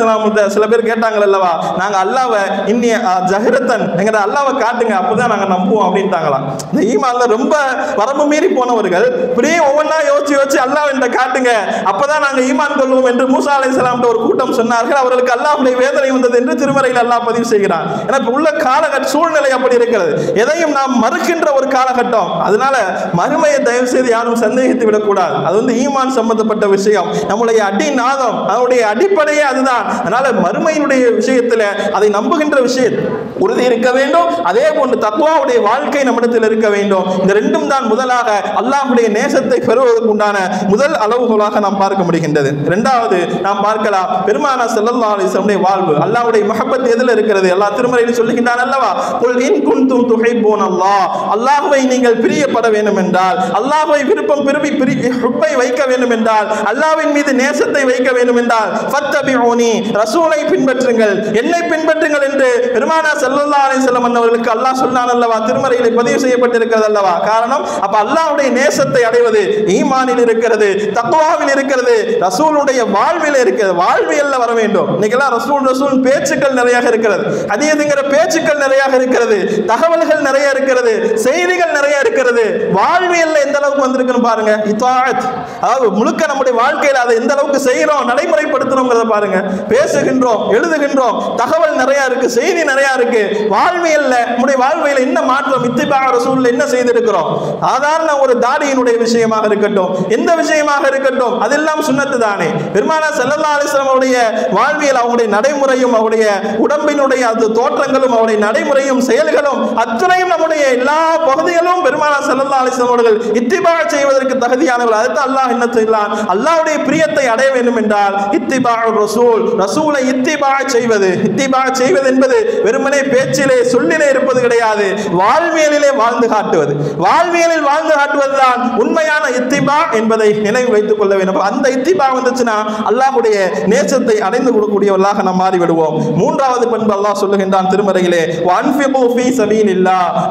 சில பேர் கேட்டாங்க அல்லவா? நாங்க அல்லாவை இன்னி ஜஹரத்தன் எங்கிட்ட அல்லாவை காட்டுங்க அப்பதான் நாங்க நம்புவோம் அப்படின்ட்டாங்களாம். இந்த ஈமான்ல ரொம்ப வரம்பு மீறி போனவர்கள் இப்படியே ஒவ்வொன்றா யோசிச்சு யோசிச்சு அல்லாஹ் என்ற காட்டுங்க. அப்பதான் நாங்க ஈமான் கொள்வோம் என்று மூசா அலை ஒரு கூட்டம் சொன்னார்கள். அவர்களுக்கு அல்லாஹுடைய வேதனை வந்தது என்று திருமறையில் அல்லாஹ் பதிவு செய்கிறார். ஏன்னா உள்ள காலகட்ட சூழ்நிலை அப்படி இருக்கிறது. எதையும் நாம் மறுக்கின்ற ஒரு காலகட்டம். அதனால மறுமையை தயவு செய்து யாரும் சந்தேகித்து விடக்கூடாது. அது வந்து ஈமான் சம்பந்தப்பட்ட விஷயம். நம்முடைய அடி நாதம் அதனுடைய அடிப்படையே அதுதான். அதனால மறுமையினுடைய விஷயத்துல அதை நம்புகின்ற விஷயம் உறுதி இருக்க வேண்டும். அதே போன்று தத்துவாவுடைய வாழ்க்கை நம்மிடத்தில் இருக்க வேண்டும். இந்த ரெண்டும் தான் முதலாக அல்லாஹுடைய நேசத்தை பெறுவதற்கு உண்டான முதல் அளவுகோலாக நாம் பார்க்க முடிகின்றது. இரண்டாவது நாம் பார்க்கலாம் பெருமானா செல்லல்லா அலைஹி வாழ்வு. அல்லாவுடைய மகப்பத் எதில் இருக்கிறது? அல்லாஹ் திருமறையில் சொல்லுகின்றான் அல்லவா? குல் இன் குந்தும் துகை போன் அல்லாஹ். அல்லாஹுவை நீங்கள் பிரியப்பட வேண்டும் என்றால் அல்லாஹுவை விருப்பம் பிரிவி பிரி ஹுப்பை வைக்க வேண்டும் என்றால் அல்லாஹ்வின் மீது நேசத்தை வைக்க வேண்டும் என்றால் ஃபத்தபிஊனி ரசூலை பின்பற்றுங்கள். என்னை பின்பற்றுங்கள் என்று பெருமானா செல்லல்லா அலைஹி அன்னவர்களுக்கு அல்லாஹ் சொன்னான் அல்லவா? திருமறையில் பதிவு செய்யப்பட்டிருக்கிறது அல்லவா? காரணம் அப்ப அல்லாஹுடைய நேசத்தை அடைவது ஈமானில் இருக்கிறது தத்துவாவில் இருக்கிறது ரசூலுடைய வாழ்வில் இருக்கிறது வாழ்வியல்ல வர வேண்டும். இன்னைக்கெல்லாம் ரசூல் ரசூல் பேச்சுக்கள் நிறைய இருக்கிறது. அதிகங்கிற பேச்சுக்கள் நிறைய இருக்கிறது. தகவல்கள் நிறைய இருக்கிறது. செய்திகள் நிறைய இருக்கிறது. வாழ்வியல்ல எந்த அளவுக்கு வந்திருக்குன்னு பாருங்க. இத்தாத் அதாவது முழுக்க நம்முடைய வாழ்க்கையில் அதை எந்த அளவுக்கு செய்கிறோம் நடைமுறைப்படுத்துறோங்கிறத பாருங்க. பேசுகின்றோம் எழுதுகின்றோம். தகவல் நிறைய இருக்கு செய்தி நிறைய இருக்கு. வாழ்வியல்ல நம்முடைய வாழ்வியல் என்ன மாற்றம் இத்திபா ரசூல்ல என்ன செய்திருக்கிறோம்? சாதாரண ஒரு தாடியினுடைய விஷயமாக இருக்கட்டும். எந்த விஷயமாக இருக்கட்டும் அதெல்லாம் சுண்ணத்து தானே. பெருமானா செல்லல்லா அலிஸ்லாம் அவருடைய வாழ்வியல் அவருடைய நடைமுறையும் அவருடைய உடம்பினுடைய அது தோற்றங்களும் அவருடைய நடைமுறையும் செயல்களும் அத்தனையும் நம்முடைய எல்லா பகுதிகளும் பெருமானா செல்லல்லா அலிஸ்லாம் அவர்கள் இத்திபா செய்வதற்கு தகுதியானவர்கள். அதுதான் அல்லாஹ் என்ன செய்யலாம் அல்லாவுடைய பிரியத்தை அடைய வேண்டும் என்றால் இத்திபா ரசூல் ரசூலை இத்திபா செய்வது. இத்திபா செய்வது என்பது வெறுமனே பேச்சிலே சொல்லிலே இருப்பது கிடையாது. வாழ்வியலிலே வாழ்ந்து காட்டுவது. வாழ்வியலில் வாழ்ந்து காட்டுவதுதான் உண்மையான இத்திபா என்பதை நினைவு வைத்துக் கொள்ள வேண்டும். அந்த இத்திபா வந்துச்சுன்னா அல்லாஹுடைய நேசத்தை அடைந்து கொடுக்கக்கூடியவர்களாக நாம் மாறிவிடுவோம். மூன்றாவது பண்பு அல்லாஹ் சொல்லுகின்றான் திருமறையிலே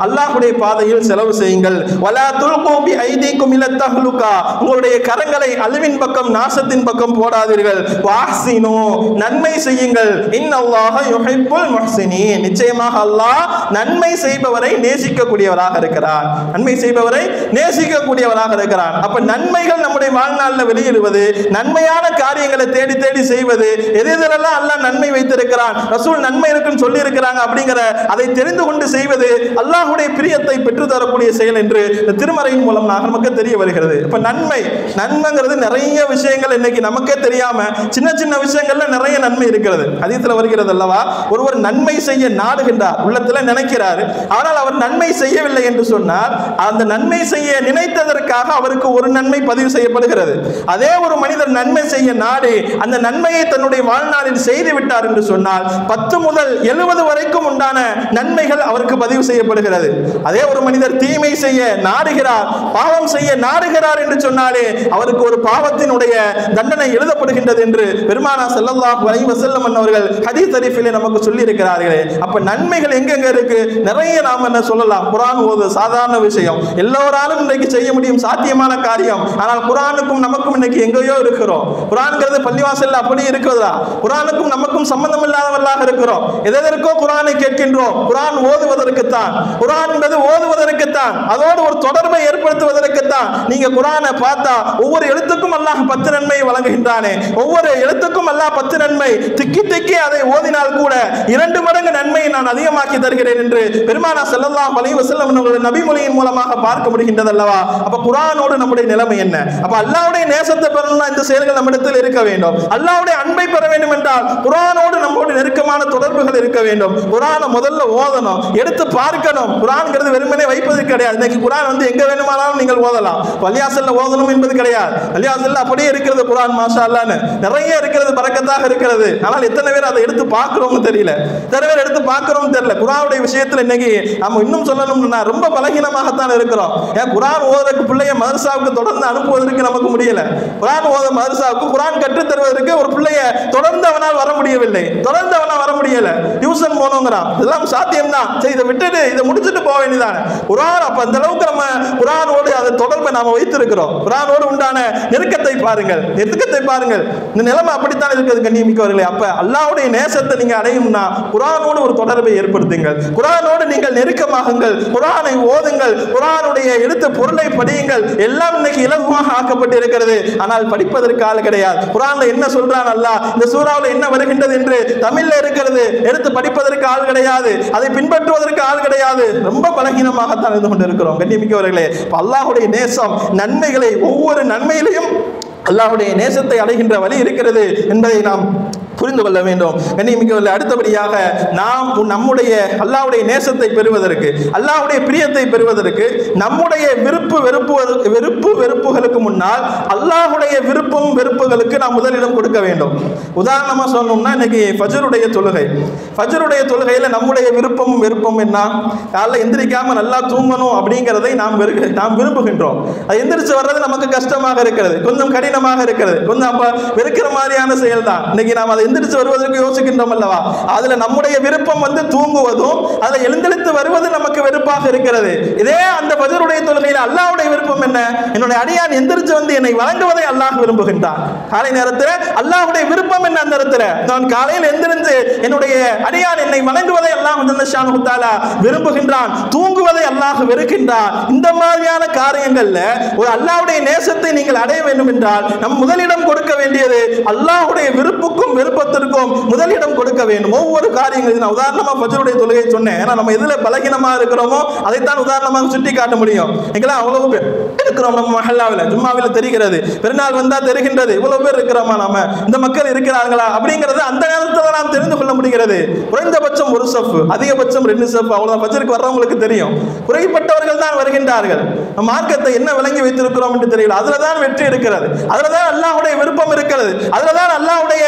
அல்லாஹுடைய ஃபீ பாதையில் செலவு செய்யுங்கள். வலா துல்கு பி ஐதீக்கும் தஹ்லுகா. உங்களுடைய கரங்களை அழிவின் பக்கம் நாசத்தின் பக்கம் போடாதீர்கள். வாஹ்சினு. நன்மை செய்யுங்கள். இன்னல்லாஹ யுஹிப்புல் முஹ்சினீன். நிச்சயமாக அல்லாஹ் நன்மை செய்பவரை நேசிக்கக்கூடியவராக இருக்கிறார். நன்மை செய்பவரை நேசிக்கக்கூடியவராக இருக்கிறார். அப்ப நன்மைகள் நம்முடைய வாழ்நாளில் வெளியிடுவது நன்மையான காரியங்களை தேடி தேடி செய்வது எது எதிலெல்லாம் அல்லாஹ் நன்மை வைத்திருக்கிறான் ரசூல் நன்மை இருக்குன்னு சொல்லி இருக்கிறாங்க அப்படிங்கிற அதை தெரிந்து கொண்டு செய்வது அல்லாஹுடைய பிரியத்தை பெற்று தரக்கூடிய செயல் என்று இந்த திருமறையின் மூலம் நமக்கு தெரிய வருகிறது. இப்ப நன்மை நன்மைங்கிறது நிறைய விஷயங்கள் இன்னைக்கு நமக்கே தெரியாம சின்ன சின்ன விஷயங்கள்ல நிறைய நன்மை இருக்கிறது. அதீத்துல வருகிறது அல்லவா? ஒருவர் நன்மை செய்ய நாடுகின்றார் உள்ளத்துல நினைக்கிறார் ஆனால் அவர் நன்மை செய்யவில்லை என்று சொன்னால் அந்த நன்மை செய்ய நினைத்ததற்காக அவருக்கு ஒரு நன்மை பதிவு செய்யப்படுகிறது. அதே ஒரு மனிதர் நன்மை செய்ய நாடி அந்த நன்மையை தன்னுடைய வாழ்நாளில் செய்து விட்டார் என்று சொன்னால் பத்து முதல் எழுபது வரைக்கும் உண்டான நன்மைகள் அவருக்கு பதிவு செய்யப்படுகிறது. அதே ஒரு மனிதர் தீமை செய்ய நாடுகிறார் பாவம் செய்ய நாடுகிறார் என்று சொன்னாலே அவருக்கு ஒரு பாவத்தினுடைய தண்டனை எழுதப்படுகின்றது என்று பெருமானா ஸல்லல்லாஹு அலைஹி வஸல்லம் அவர்கள் ஹதீஸ் ஷரீஃபிலே நமக்கு சொல்லி இருக்கிறார்களே அப்ப நன்மைகள் எங்கெங்க இருக்கு? நிறைய நாம என்ன சொல்லலாம்? குரான் ஓது சாதாரண விஷயம். எல்லோராலும் இன்றைக்கு செய்ய முடியும் சாத்தியமான காரியம். ஆனால் குரானுக்கும் நமக்கும் இன்னைக்கு எங்கேயோ இருக்கிறோம். குரான்கிறது பள்ளிவாசல் அப்படி இருக்கிறதா? குரானுக்கும் நமக்கும் சம்பந்தம் இல்லாதவர்களாக இருக்கிறோம். எதற்கோ குரானை கேட்கின்றோம். குரான் ஓதுவதற்குத்தான். குரான் என்பது ஓதுவதற்குத்தான். அதோடு ஒரு தொடர்பை ஏற்படுத்துவதற்குத்தான். நீங்க குரானை பார்த்தா ஒவ்வொரு எழுத்துக்கும் அல்லாஹ் பத்து நன்மை வழங்குகின்றானே. ஒவ்வொரு எழுத்துக்கும் அல்லாஹ் பத்து நன்மை. திக்கி திக்கி அதை ஓதினால் கூட இரண்டு மடங்கு நன்மையை நான் அதிகமாக்கி தருகிறேன் என்று பெருமானா செல்லல்லாம் அலைஹி வஸல்லம் அவர்கள் நபிமொழியின் மூலமாக பார்க்க முடிகின்றது அல்லவா அப்ப நம்ம நம்முடைய நிலைமை என்ன? அப்ப அல்லாவுடைய நேசத்தை பெறணும்னா இந்த செயல்கள் நம்மிடத்தில் இருக்க வேண்டும். அல்லாவுடைய அன்பை பெற வேண்டும் என்றால் குரானோடு நம்மோடு நெருக்கமான தொடர்புகள் இருக்க வேண்டும். குரானை முதல்ல ஓதணும் எடுத்து பார்க்கணும். குரான்ங்கிறது வெறுமனே வைப்பது கிடையாது. இன்னைக்கு குரான் வந்து எங்க வேணுமானாலும் நீங்கள் ஓதலாம். பள்ளியாசல்ல ஓதணும் என்பது கிடையாது. பள்ளியாசல்ல அப்படியே இருக்கிறது குரான் மாஷா அல்லான்னு நிறைய இருக்கிறது பறக்கத்தாக இருக்கிறது. ஆனால் எத்தனை பேர் அதை எடுத்து பார்க்கிறோம்னு தெரியல. எத்தனை பேர் எடுத்து பார்க்கிறோம்னு தெரியல. குரானுடைய விஷயத்துல இன்னைக்கு நம்ம இன்னும் சொல்லணும்னா ரொம்ப பலகீனமாகத்தான் இருக்கிறோம். ஏன் குரான் ஓதுறதுக்கு பிள்ளைய மதரசாவுக்கு தொடர்ந்து அனுப்புவதற்கு நமக்கு முடியல. குரான் ஓத மதரசாவுக்கு குரான் கற்றுத் தருவதற்கு ஒரு பிள்ளைய தொடர்ந்து அவனால் வர முடியவில்லை. தொடர்ந்து அவனால் வர முடியலை. டியூஷன் போகணுங்கிறான் இதெல்லாம் சாத்தியம் தான் சரி இதை விட்டுட்டு இதை முடிச்சுட்டு போக வேண்டியதானே குரான் அப்போ அந்த அளவுக்கு நம்ம குரானோடு அதை தொடர்பை நாம் வைத்திருக்கிறோம். குரானோடு உண்டான நெருக்கத்தை பாருங்கள். நெருக்கத்தை பாருங்கள். இந்த நிலைமை அப்படித்தான் இருக்கிறது கண்ணியமிக்கவர்களே அப்போ அல்லாவுடைய நேசத்தை நீங்கள் அடையும்னா குரானோடு ஒரு தொடர்பை ஏற்படுத்துங்கள். குரானோடு நீங்கள் நெருக்கமாகுங்கள். குரானை ஓதுங்கள். குரானுடைய எழுத்து பொருளை படியுங்கள். எல்லாம் இன்னைக்கு இலகுவாக ஆக்கப்பட்டு இருக்கிறது. ஆனால் படிப்பதற்கு ஆள் கிடையாது. குர்ஆன்ல என்ன சொல்றான் அல்லா இந்த சூறாவில் என்ன வருகின்றது என்று தமிழ்ல இருக்கிறது. எடுத்து படிப்பதற்கு ஆள் கிடையாது அதை பின்பற்றுவதற்கு ஆள் கிடையாது. ரொம்ப பலகீனமாகத்தான் இருந்து கொண்டிருக்கிறோம் கண்ணியமிக்கவர்களே. அல்லாஹுடைய நேசம் நன்மைகளை ஒவ்வொரு நன்மையிலையும் அல்லாஹுடைய நேசத்தை அடைகின்ற வழி இருக்கிறது என்பதை நாம் புரிந்து கொள்ள வேண்டும். கண்ணியமிக்கவர்கள் அடுத்தபடியாக நாம் நம்முடைய அல்லாஹ்வுடைய நேசத்தை பெறுவதற்கு அல்லாவுடைய பிரியத்தை பெறுவதற்கு நம்முடைய விருப்பு வெறுப்பு வெறுப்பு வெறுப்புகளுக்கு முன்னால் அல்லாஹுடைய விருப்பம் வெறுப்புகளுக்கு நாம் முதலிடம் கொடுக்க வேண்டும். உதாரணமாக சொல்லணும்னா இன்னைக்கு ஃபஜருடைய தொழுகை. ஃபஜருடைய தொழுகையில் நம்முடைய விருப்பம் வெறுப்பம் என்ன? காலைல எந்திரிக்காம நல்லா தூங்கணும் அப்படிங்கிறதை நாம் நாம் விரும்புகின்றோம். அது எந்திரிச்சு வர்றது நமக்கு கஷ்டமாக இருக்கிறது கொஞ்சம் கடினமாக இருக்கிறது கொஞ்சம் அப்போ வெறுக்கிற மாதிரியான செயல் தான் இன்னைக்கு நாம் அதை எந்திரிச்சு வருவதற்கு யோசிக்கின்றோம் அல்லவா அதுல நம்முடைய விருப்பம் வந்து தூங்குவதும் அதுல எழுந்தெழுத்து வருவது நமக்கு வெறுப்பாக இருக்கிறது. இதே அந்த பஜருடைய தொழுகையில் அல்லாவுடைய விருப்பம் என்ன? என்னுடைய அடியான் எந்திரிச்சு வந்து என்னை வழங்குவதை அல்லாஹ் விரும்புகின்றான். காலை நேரத்தில் அல்லாஹுடைய விருப்பம் என்ன அந்த நேரத்தில் நான் காலையில் எந்திரிச்சு என்னுடைய அடியான் என்னை வணங்குவதை அல்லாஹ் ஜல்லஷானு தஆலா விரும்புகின்றான். தூங்குவதை அல்லாஹ் வெறுக்கின்றான். இந்த மாதிரியான காரியங்கள்ல ஒரு அல்லாஹ்வுடைய நேசத்தை நீங்கள் அடைய வேண்டும் என்றால் நம் முதலிடம் கொடுக்க வேண்டியது அல்லாஹ்வுடைய விருப்புக்கும் விருப்பத்திற்கும் முதலிடம் கொடுக்க வேண்டும். ஒவ்வொரு காரியங்களும் நான் உதாரணமாக பஜருடைய தொழுகை சொன்னேன். ஏன்னா நம்ம எதுல பலகீனமா இருக்கிறோமோ அதைத்தான் உதாரணமாக சுட்டி காட்ட முடியும். எங்கெல்லாம் அவ்வளவு பேர் இருக்கிறோம் நம்ம மஹல்லாவில். ஜும்மாவில் தெரிகிறது. பெருநாள் வந்தா தெரிகின்றது. இவ்வளவு பேர் இருக்கிறோமா நாம? இந்த மக்கள் இருக்கிறார்களா? அப்படிங்கிறது அந்த நேரத்தில் நாம் தெரிந்து கொள்ள முடிகிறது. குறைந்தபட்சம் ஒரு சஃப் அதிகபட்சம் ரெண்டு சஃப். அவ்வளோதான் பஜருக்கு வர்றவங்களுக்கு தெரியும். குறைப்பட்டவர்கள் தான் வருகின்றார்கள். நம்ம மார்க்கத்தை என்ன விளங்கி வைத்திருக்கிறோம் என்று தெரியல. அதுல தான் வெற்றி இருக்கிறது. அதுல தான் அல்லாஹுடைய விருப்பம் இருக்கிறது. அதுல தான் அல்லாஹுடைய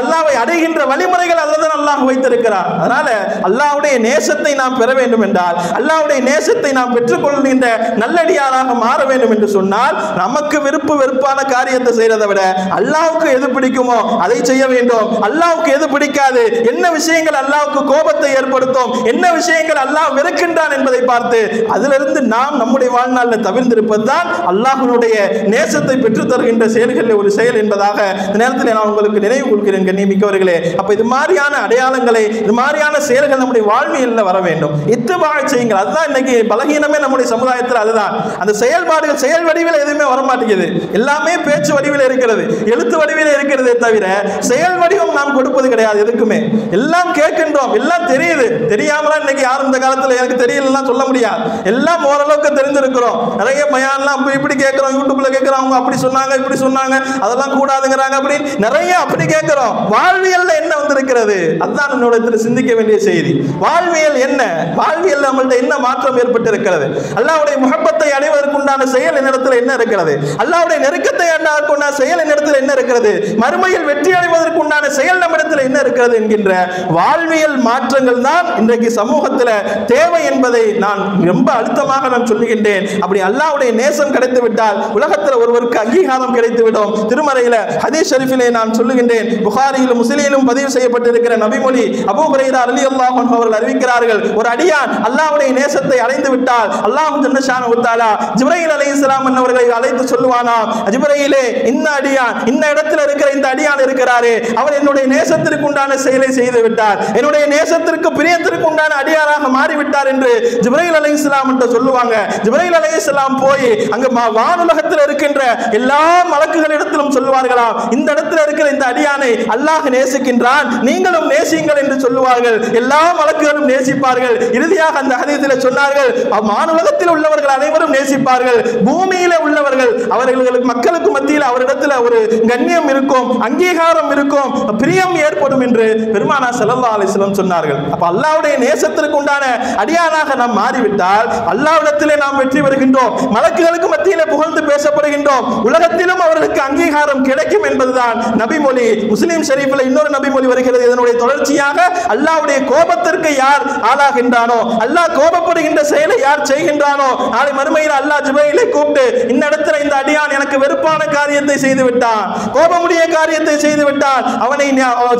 அல்லாவை அடைகின்ற வழிமுறைகள் அல்லது அல்லாஹ் வைத்திருக்கிறார். அதனால அல்லாஹ்வுடைய நேசத்தை நாம் பெற வேண்டும் என்றால் அல்லாவுடைய நேசத்தை நாம் பெற்றுக்கொள்கின்ற நல்லடியாராக மாற வேண்டும் என்று சொன்னால் நமக்கு விருப்பு வெறுப்பான காரியத்தை செய்யறதை விட அல்லாவுக்கு எது பிடிக்குமோ அதை செய்ய வேண்டும். அல்லாவுக்கு எது பிடிக்காது? என்ன விஷயங்கள் அல்லாவுக்கு கோபத்தை ஏற்படுத்தும்? என்ன விஷயங்கள் அல்லாஹ் வெறுக்கின்றான் என்பதை பார்த்து அதிலிருந்து நாம் நம்முடைய வாழ்நாளில் தவிர்ந்திருப்பது தான் அல்லாஹ்வுடைய நேசத்தை பெற்றுத் தருகின்ற செயல்களில் ஒரு செயல் என்பதாக இந்த நேரத்தில் நான் உங்களுக்கு நினைவு கொள்கிறேன் கண்ணியமிக்கவர்களே அப்ப இது மாதிரியான அடையாளங்களை இது மாதிரியான செயல்கள் நம்முடைய வாழ்வியலில் வர வேண்டும். இத்துபாக செய்யுங்கள். அதுதான் இன்னைக்கு பலகீனமே நம்முடைய சமுதாயத்தில் அதுதான். அந்த செயல்பாடுகள் செயல் வடிவில் எதுவுமே வர மாட்டேங்குது எல்லாமே பேச்சு வடிவில் இருக்கிறது எழுத்து வடிவில் இருக்கிறதே தவிர செயல் வடிவம் நாம் கொடுப்பது கிடையாது எதுக்குமே. எல்லாம் கேட்கின்றோம் எல்லாம் தெரியுது. தெரியாமலாம் இன்னைக்கு யாரும் இந்த காலத்தில் எனக்கு தெரியலலாம் சொல்ல முடியாது. எல்லாம் ஓரளவுக்கு தெரிஞ்சிருக்கிறோம் நிறைய பயான்லாம் அப்படி இப்படி கேட்கிறோம் யூடியூப்ல கேட்கிறோம் அவங்க அப்படி சொன்னாங்க இப்படி சொன்னாங்க அதெல்லாம் கூடாதுங்கிறாங்க அப்படி நிறைய அப்படி கேட்கிறோம். வாழ்வியல்ல என்ன வந்திருக்கிறது? அதுதான் என்னோட சிந்திக்க வேண்டிய செய்தி. வாழ்வியல் என்ன? வாழ்வியல் நம்மள்ட்ட என்ன மாற்றம் ஏற்பட்டிருக்கிறது? அல்லாவுடைய முகப்பத்தை அடைவதற்குண்டான செயல் என்னிடத்தில் என்ன இருக்கிறது? அல்லாவுடைய நெருக்கத்தை அடைவதற்குண்டான செயல் என்னிடத்தில் என்ன இருக்கிறது? மறுமையில் வெற்றி அடைவதற்குண்டான செயல் நம்மிடத்தில் என்ன இருக்கிறது என்கின்ற வாழ்வியல் மாற்றங்கள் தான் இன்றைக்கு சமூகத்தில் தேவை என்பதை நான் ரொம்ப அழுத்தமாக நான் சொல்லுகின்றேன். அப்படி அல்லாவுடைய நேசம் கிடைத்து விட்டால் உலகத்தில் ஒருவருக்கு அங்கீகாரம் கிடைத்து விடும் திருமறையில ஹதீஸ் நான் சொல்லுகின்றேன். புகார் புகாரியிலும் முஸ்லீலும் பதிவு செய்யப்பட்டிருக்கிற நபிமொழி அபூ ஹுரைரா அலி அன்ஹு அவர்கள் அறிவிக்கிறார்கள் ஒரு அடியான் அல்லாவுடைய நேசத்தை அடைந்து விட்டால் அல்லாஹ் ஜல்லஷானு தஆலா அலி இஸ்லாம் அவர்களை அழைத்து சொல்லுவானா? ஜிப்ரீலே இந்த அடியான் இந்த இடத்துல இருக்கிற இந்த அடியான் இருக்கிறாரே அவர் என்னுடைய நேசத்திற்கு உண்டான செயலை செய்து விட்டார். என்னுடைய நேசத்திற்கு பிரியத்திற்கு உண்டான அடியாராக மாறிவிட்டார் என்று ஜிப்ரையில் அலி இஸ்லாம் என்று சொல்லுவாங்க. ஜிப்ரையில் அலி இஸ்லாம் போய் அங்கு வானுலகத்தில் இருக்கின்ற எல்லா மலக்குகளிடத்திலும் சொல்லுவார்களாம் இந்த இடத்துல இருக்கிற இந்த அடியானை அல்லாஹ் நேசிக்கின்றான். நீங்களும் நேசியுங்கள் என்று சொல்லுவார்கள். எல்லா மலக்குகளும் நேசிப்பார்கள். இறுதியாக அந்த ஹதீஸில் சொன்னார்கள் மானுலகத்தில் உள்ளவர்கள் அனைவரும் நேசிப்பார்கள். பூமியில உள்ளவர்கள் அவர்களுக்கு மக்களுக்கு மத்தியில் அவரிடத்தில் ஒரு கண்ணியம் இருக்கும் அங்கீகாரம் இருக்கும் பிரியம் ஏற்படும் என்று பெருமானா ஸல்லல்லாஹு அலிஸ்லம் சொன்னார்கள். அப்ப அல்லாவுடைய நேசத்திற்கு உண்டான அடியானாக நாம் மாறிவிட்டால் அல்லாவிடத்திலே நாம் வெற்றி பெறுகின்றோம். மலக்குகளுக்கு மத்தியிலே புகழ்ந்து பேசப்படுகின்றோம். உலகத்திலும் அவர்களுக்கு அங்கீகாரம் கிடைக்கும் என்பதுதான் நபிமொழி முஸ்லிம் ஷரீஃபில் இன்னொரு நபிமொழி வருகிறது. இதனுடைய தொடர்ச்சியாக அல்லாவுடைய கோபத்திற்கு யார் ஆளாகின்றானோ அல்லாஹ் கோபப்படுகின்ற செயலை யார் செய்கின்றானோ நாளை மறுமையில் அல்லாஹ் ஜிபைலை கூப்பிட்டு இந்த இடத்துல இந்த அடியான் எனக்கு வெறுப்பான காரியத்தை செய்து விட்டான் கோபமுடைய காரியத்தை செய்து விட்டான் அவனை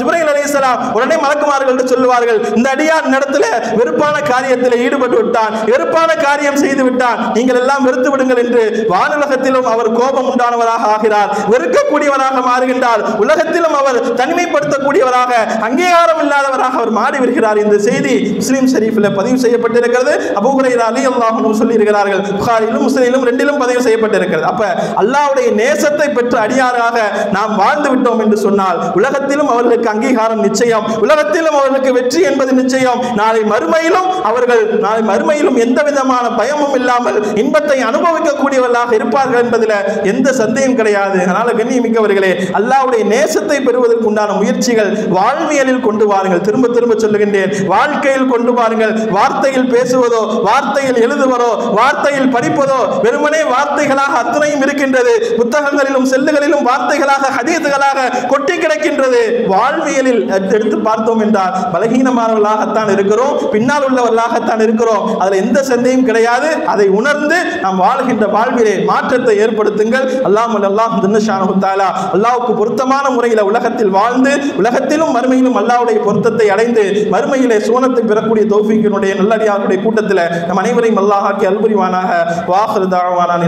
ஜுபரையில் அலையலாம் உடனே மலக்குமார்கள் சொல்லுவார்கள் இந்த அடியான் இடத்துல வெறுப்பான காரியத்தில் ஈடுபட்டு விட்டான் வெறுப்பான காரியம் செய்து விட்டான் நீங்கள் எல்லாம் வெறுத்து விடுங்கள் என்று வானுலகத்திலும் அவர் கோபம் உண்டானவராக ஆகிறார் வெறுக்கக்கூடியவராக மாறுகின்றார். உலகத்திலும் அவர் தனிமைப்படுத்தக்கூடியவராக அங்கீகாரம் இல்லாதவராக அவர் மாறி வருகிறார் இந்த செய்தி முஸ்லீம் ஷெரீஃபில் பதிவு செய்யப்பட்டிருக்கிறது. அபூ அலி அல்லாஹ் சொல்லியிருக்கிறார்கள். புகாரிலும் முஸ்லிமிலும் ரெண்டிலும் பதிவு செய்யப்பட்டிருக்கிறது. அப்ப அல்லாவுடைய நேசத்தை பெற்ற அடியாராக நாம் வாழ்ந்து விட்டோம் என்று சொன்னால் உலகத்திலும் அவர்களுக்கு அங்கீகாரம் நிச்சயம். உலகத்திலும் அவர்களுக்கு வெற்றி என்பது நிச்சயம். நாளை மறுமையிலும் அவர்கள் நாளை மறுமையிலும் எந்த விதமான பயமும் இல்லாமல் இன்பத்தை அனுபவிக்கக்கூடியவர்களாக இருப்பார்கள் என்பதில் எந்த சந்தேகம் கிடையாது. அதனால கண்ணியமிக்கவர்களே அல்லாவுடைய நேசத்தை பெறுவது பெறுவதற்கு உண்டான முயற்சிகள் வாழ்வியலில் கொண்டு வாருங்கள். திரும்ப திரும்ப சொல்லுகின்றேன். வாழ்க்கையில் கொண்டு வாருங்கள். வார்த்தையில் பேசுவதோ வார்த்தையில் எழுதுவதோ வார்த்தையில் படிப்பதோ வெறுமனே வார்த்தைகளாக அத்தனையும் இருக்கின்றது. புத்தகங்களிலும் செல்லுகளிலும் வார்த்தைகளாக ஹதீதுகளாக கொட்டி கிடக்கின்றது. வாழ்வியலில் எடுத்து பார்த்தோம் என்றால் பலகீனமானவர்களாகத்தான் இருக்கிறோம். பின்னால் உள்ளவர்களாகத்தான் இருக்கிறோம். அதுல எந்த சந்தையும் கிடையாது. அதை உணர்ந்து நாம் வாழ்கின்ற வாழ்விலே மாற்றத்தை ஏற்படுத்துங்கள். அல்லாஹ் தின்னு ஷானு தாலா அல்லாவுக்கு பொருத்தமான முறையில் உலகத்தில் வாழ்ந்து உலகத்திலும் மறுமையிலும் அல்லாவுடைய பொருத்தத்தை அடைந்து மறுமையிலே சோனத்தை பெறக்கூடிய தௌஃபீக்கினுடைய நல்லடியாருடைய கூட்டத்தில் நம் அனைவரையும் அல்லாஹாக்கி அல்புரிவானாக. வாஹர் தாழ்வானான்